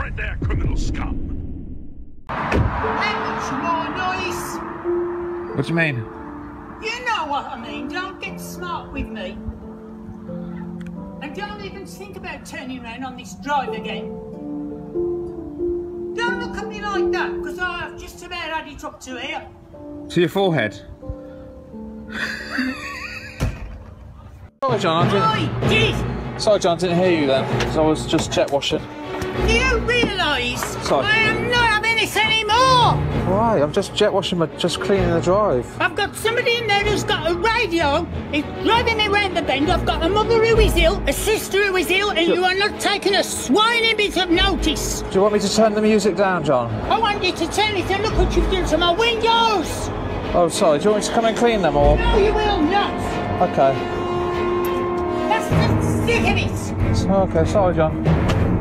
right there, criminal scum. How much more noise? What do you mean? You know what I mean. Don't get smart with me. And don't even think about turning around on this drive again. Don't look at me like that, because I have just about had it up to here. To your forehead. Sorry, John. I I did! didn't, sorry, John. I didn't hear you then. Because I was just jet washing. Do you realise. I am not having this anymore? Why? I'm just jet washing. My, just cleaning the drive. I've got somebody in there who's got a radio. He's driving me round the bend. I've got a mother who is ill, a sister who is ill, and you are not taking a swiney bit of notice. Do you want me to turn the music down, John? I want you to tell me to look what you've done to my windows. Oh, sorry. Do you want me to come and clean them or? No, you will not. Okay. That's the sick of it. Okay. Sorry, John.